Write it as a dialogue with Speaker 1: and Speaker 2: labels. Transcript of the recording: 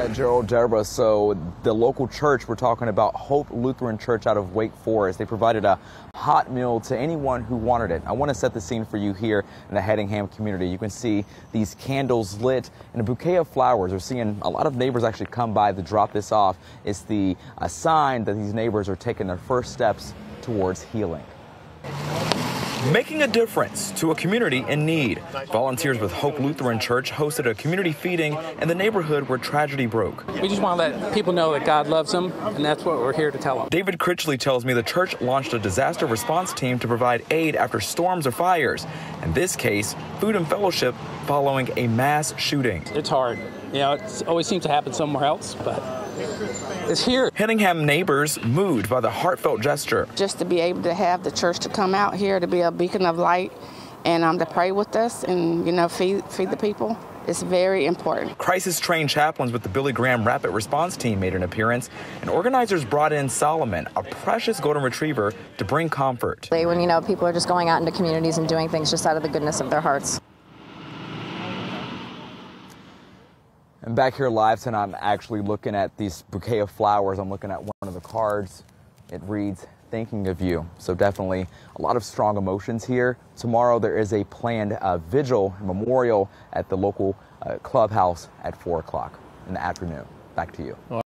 Speaker 1: Yeah, Gerald Debra. So the local church, we're talking about Hope Lutheran Church out of Wake Forest. They provided a hot meal to anyone who wanted it. I want to set the scene for you here in the Hedingham community. You can see these candles lit and a bouquet of flowers. We're seeing a lot of neighbors actually come by to drop this off. It's the sign that these neighbors are taking their first steps towards healing.
Speaker 2: Making a difference to a community in need. Volunteers with Hope Lutheran Church hosted a community feeding in the neighborhood where tragedy broke.
Speaker 3: We just want to let people know that God loves them, and that's what we're here to tell them.
Speaker 2: David Critchley tells me the church launched a disaster response team to provide aid after storms or fires. In this case, food and fellowship following a mass shooting.
Speaker 3: It's hard. You know, it always seems to happen somewhere else, but it's here.
Speaker 2: Hedingham neighbors moved by the heartfelt gesture.
Speaker 4: Just to be able to have the church to come out here to be a beacon of light and um, to pray with us and, you know, feed, feed the people. It's very important.
Speaker 2: Crisis trained chaplains with the Billy Graham Rapid Response Team made an appearance, and organizers brought in Solomon, a precious golden retriever, to bring comfort.
Speaker 5: When, you know, people are just going out into communities and doing things just out of the goodness of their hearts.
Speaker 1: And back here live tonight, I'm actually looking at this bouquet of flowers. I'm looking at one of the cards. It reads, thinking of you. So definitely a lot of strong emotions here. Tomorrow there is a planned uh, vigil and memorial at the local uh, clubhouse at 4 o'clock in the afternoon. Back to you.